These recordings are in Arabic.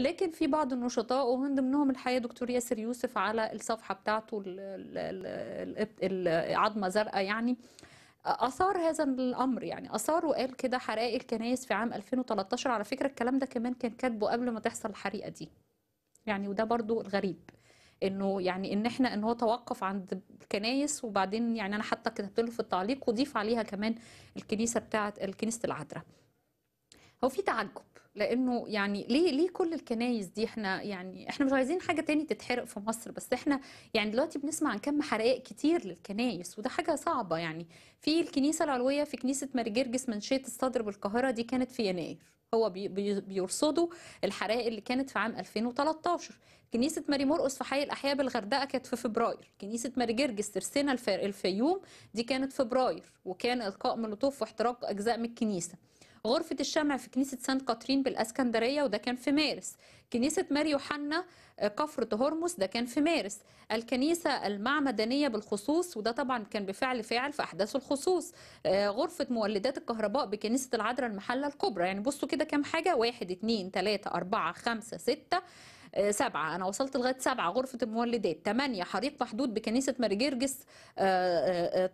لكن في بعض النشطاء ومن ضمنهم الحقيقة دكتور ياسر يوسف على الصفحة بتاعته ال- ال- ال- ال- عظمه زرقاء يعني آثار هذا الأمر يعني اثار وقال كده حرائق الكنائس في عام 2013 على فكرة الكلام ده كمان كان كاتبه قبل ما تحصل الحريقة دي. يعني وده برضو الغريب إنه يعني إن إحنا إن هو توقف عند الكنايس وبعدين يعني أنا حتى كتبت له في التعليق وضيف عليها كمان الكنيسة بتاعة الكنيسة العذراء. هو في تعجب لأنه يعني ليه ليه كل الكنايس دي إحنا يعني إحنا مش عايزين حاجة تاني تتحرق في مصر بس إحنا يعني دلوقتي بنسمع عن كم حرائق كتير للكنايس وده حاجة صعبة يعني. في الكنيسة العلوية في كنيسة ماري جرجس منشية الصدر بالقاهرة دي كانت في يناير. هو بي بي بيرصدوا الحرائق اللي كانت في عام 2013 كنيسة ماري مرقس في حي الأحياء بالغردقة كانت في فبراير. كنيسة ماري جرجس ترسينا الف- الفيوم دي كانت فبراير وكان إلقاء مولوتوف واحتراق أجزاء من الكنيسة. غرفة الشمع في كنيسة سانت كاترين بالإسكندرية وده كان في مارس. كنيسة ماري يوحنا آه، كفر هرمس ده كان في مارس. الكنيسة المعمدانية بالخصوص وده طبعا كان بفعل فاعل في أحداث الخصوص. آه، غرفة مولدات الكهرباء بكنيسة العذراء المحلة الكبرى. يعني بصوا كده كام حاجة؟ واحد اتنين تلاتة أربعة خمسة ستة. سبعة. أنا وصلت لغاية سبعة. غرفة المولدات. تمانية. حريق محدود بكنيسة ماري جرجس آه، آه، آه،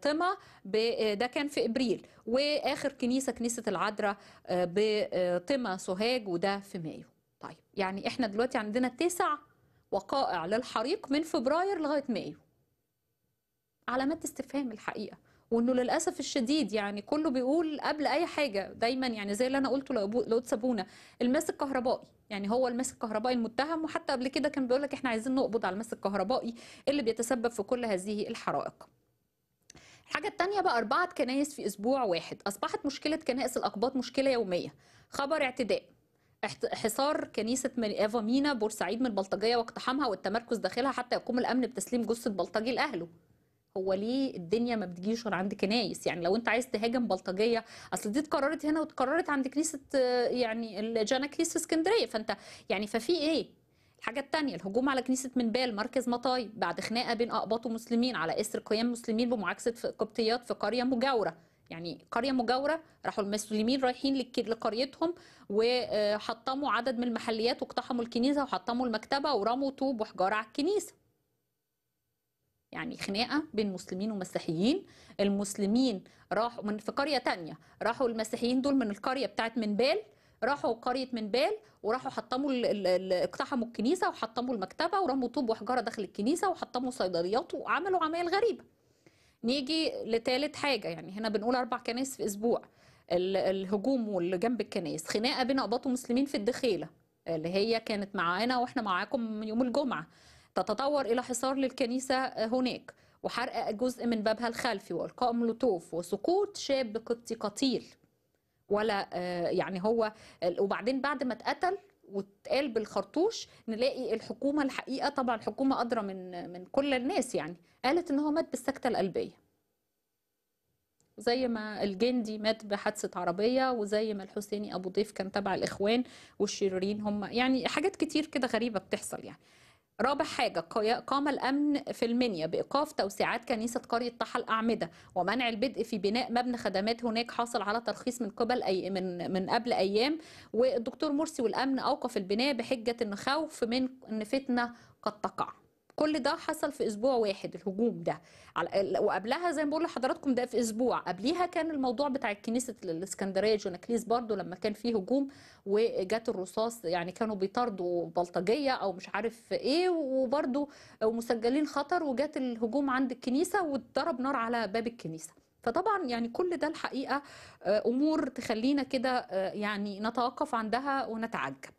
آه، ده كان في إبريل. وآخر كنيسة كنيسة العذراء آه، بطمة سوهاج وده في مايو. طيب يعني إحنا دلوقتي عندنا تسع وقائع للحريق من فبراير لغاية مايو. علامات استفهام الحقيقة. وإنه للأسف الشديد يعني كله بيقول قبل أي حاجة دايما يعني زي اللي أنا قلته لأبو- لقدس أبونا الماس الكهربائي. يعني هو الماس الكهربائي المتهم وحتى قبل كده كان بيقول لك إحنا عايزين نقبض على الماس الكهربائي اللي بيتسبب في كل هذه الحرائق. الحاجة التانية بقى أربعة كنايس في أسبوع واحد. أصبحت مشكلة كنائس الأقباط مشكلة يومية. خبر اعتداء. حصار كنيسة إيفا مينا بورسعيد من البلطجية واقتحامها والتمركز داخلها حتى يقوم الأمن بتسليم جثة بلطجي لأهله. هو ليه الدنيا ما بتجيش غير عند كنايس يعني لو انت عايز تهاجم بلطجية أصل دي اتكررت هنا واتكررت عند كنيسة آه، يعني الجاناكليس في اسكندرية. فانت يعني ففي إيه؟ الحاجة التانية الهجوم على كنيسة منبال مركز مطاي بعد خناقة بين أقباط ومسلمين على إثر قيام مسلمين بمعاكسة قبطيات في قرية مجاورة. يعني قرية مجاورة راحوا المسلمين رايحين لقريتهم وحطموا عدد من المحليات واقتحموا الكنيسة وحطموا المكتبة ورموا طوب وحجارة على الكنيسة. يعني خناقة بين مسلمين ومسيحيين. المسلمين راحوا من في قرية تانية راحوا المسيحيين دول من القرية بتاعت منبال راحوا قرية منبال وراحوا حطموا اقتحموا الكنيسة وحطموا المكتبة ورموا طوب وحجارة داخل الكنيسة وحطموا صيدليات وعملوا عمايل غريبة. نيجي لتالت حاجة يعني هنا بنقول أربع كنائس في أسبوع. ال- الهجوم واللي جنب الكنائس. خناقة بين أقباط ومسلمين في الدخيلة اللي هي كانت معانا وإحنا معاكم يوم الجمعة. تتطور إلى حصار للكنيسة هناك وحرق جزء من بابها الخلفي وإلقاء مولوتوف وسقوط شاب قبطي قتيل. ولا آه، يعني هو وبعدين بعد ما اتقتل واتقال بالخرطوش نلاقي الحكومة الحقيقة طبعا الحكومة أدرى من من كل الناس يعني قالت إن هو مات بالسكتة القلبية. زي ما الجندي مات بحادثة عربية وزي ما الحسيني أبو ضيف كان تبع الإخوان والشريرين هم يعني حاجات كتير كده غريبة بتحصل يعني. رابع حاجة قام الأمن في المنيا بإيقاف توسيعات كنيسة قرية طحا الأعمدة ومنع البدء في بناء مبنى خدمات هناك حاصل على ترخيص من قبل أي من من قبل أيام. والدكتور مرسي والأمن أوقف البناء بحجة إن خوف من إن فتنة قد تقع. كل ده حصل في أسبوع واحد الهجوم ده. وقبلها زي ما بقول لحضراتكم ده في أسبوع. قبليها كان الموضوع بتاع كنيسه الإسكندرية جوناكليس برضو لما كان فيه هجوم وجات الرصاص يعني كانوا بيطاردوا بلطجية أو مش عارف إيه وبرضو ومسجلين خطر وجات الهجوم عند الكنيسة واتضرب نار على باب الكنيسة. فطبعا يعني كل ده الحقيقة آه، أمور تخلينا كده آه، يعني نتوقف عندها ونتعجب.